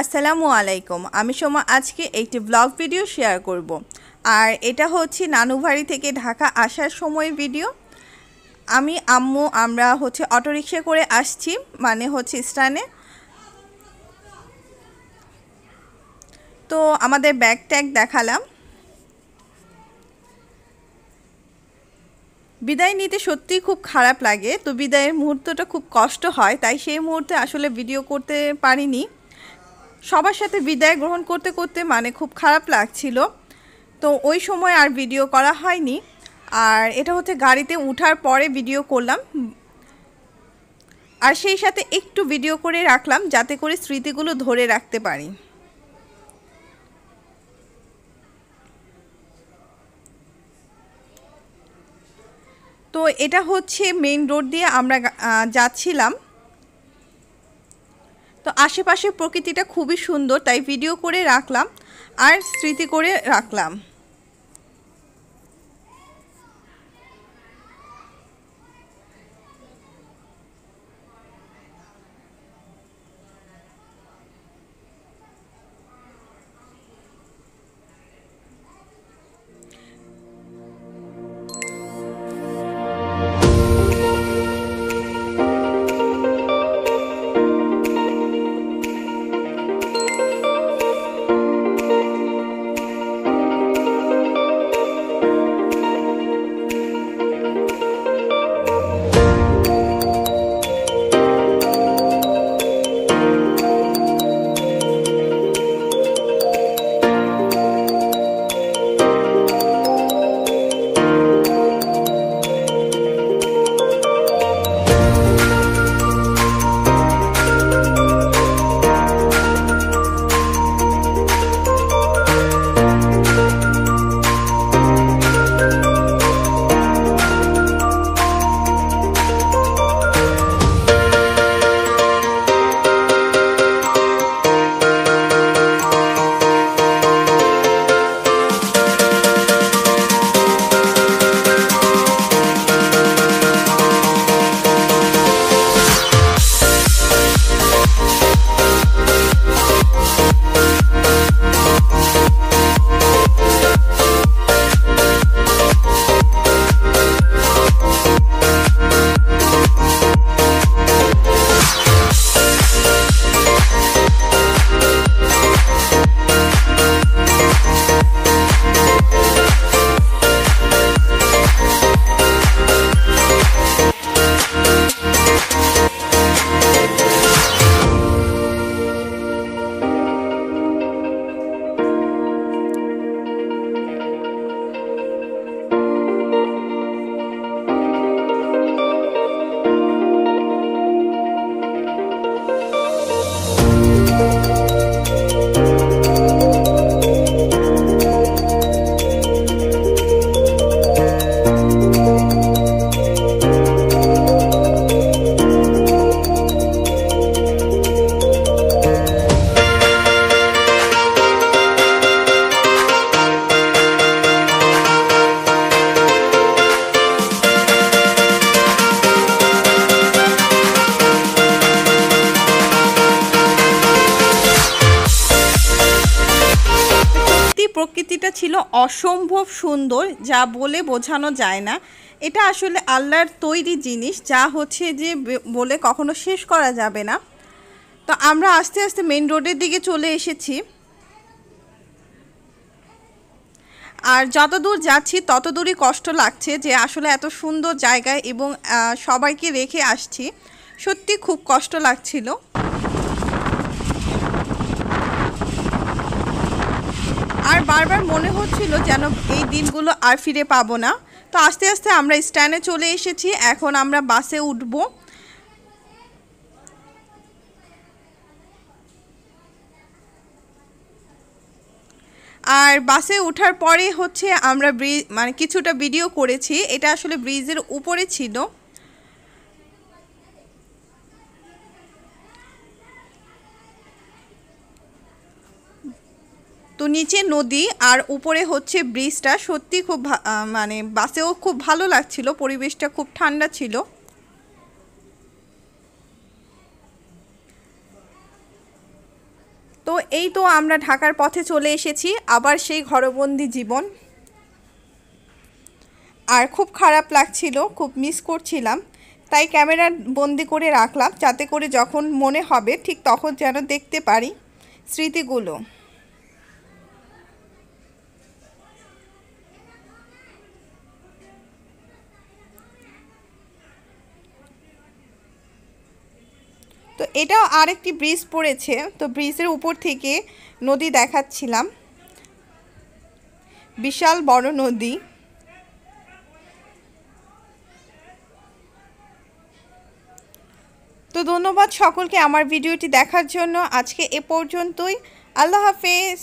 আসসালামু আলাইকুম। আমি সোমা, আজকে একটি ব্লগ ভিডিও শেয়ার করব। আর এটা হচ্ছে নানুভারি থেকে ঢাকা আসার সময় ভিডিও আমি, আম্মু, আমরা হচ্ছে অটোরিকশা করে আসছি মানে হচ্ছে স্টানে তো আমাদের ব্যাগ ট্যাগ দেখালাম। বিদায় নিতে সত্যি খুব খারাপ লাগে, তো বিদায়ের মুহূর্তটা খুব কষ্ট হয়, তাই সেই মুহূর্তে আসলে ভিডিও করতে পারিনি। সবার সাথে বিদায় গ্রহণ করতে করতে মানে খুব খারাপ লাগছিল। তো ওই সময় আর ভিডিও করা হয়নি। আর এটা হচ্ছে গাড়িতে উঠার পরে ভিডিও করলাম। আর সেই সাথে একটু ভিডিও করে রাখলাম যাতে করে স্মৃতিগুলো ধরে রাখতে পারি। তো এটা হচ্ছে মেইন রোড দিয়ে আমরা যাচ্ছিলাম। তো আশেপাশের প্রকৃতিটা খুবই সুন্দর তাই ভিডিও করে রাখলাম আর স্মৃতি করে রাখলাম। প্রকৃতিটা ছিল অসম্ভব সুন্দর, যা বলে বোঝানো যায় না। এটা আসলে আল্লাহর তৈরি জিনিস, যা হচ্ছে যে বলে কখনো শেষ করা যাবে না। তো আমরা আস্তে আস্তে মেন রোডের দিকে চলে এসেছি। আর যত দূর যাচ্ছি তত দূরই কষ্ট লাগছে যে আসলে এত সুন্দর জায়গায় এবং সবাইকে রেখে আসছি। সত্যি খুব কষ্ট লাগছিল আর বারবার মনে হচ্ছিল যেন এই দিনগুলো আর ফিরে পাবো না। তো আস্তে আস্তে আমরা স্ট্যান্ডে চলে এসেছি, এখন আমরা বাসে উঠব। আর বাসে ওঠার পরে হচ্ছে আমরা ব্রিজ মানে কিছুটা ভিডিও করেছি। এটা আসলে ব্রিজের উপরে ছিল। তো নিচে নদী আর উপরে হচ্ছে ব্রিজটা, সত্যি খুব মানে বাসেও খুব ভালো লাগছিল, পরিবেশটা খুব ঠান্ডা ছিল। তো এই তো আমরা ঢাকার পথে চলে এসেছি, আবার সেই ঘরবন্দি জীবন। আর খুব খারাপ লাগছিল, খুব মিস করছিলাম। তাই ক্যামেরা বন্দি করে রাখলাম, যাতে করে যখন মনে হবে ঠিক তখন যেন দেখতে পারি স্মৃতিগুলো। তো এটাও আরেকটি ব্রিজ পড়েছে, তো ব্রিজের উপর থেকে নদী দেখাচ্ছিলাম। বিশাল বড় নদী। তো ধন্যবাদ সকলকে আমার ভিডিওটি দেখার জন্য। আজকে এ পর্যন্তই। আল্লাহ হাফেজ।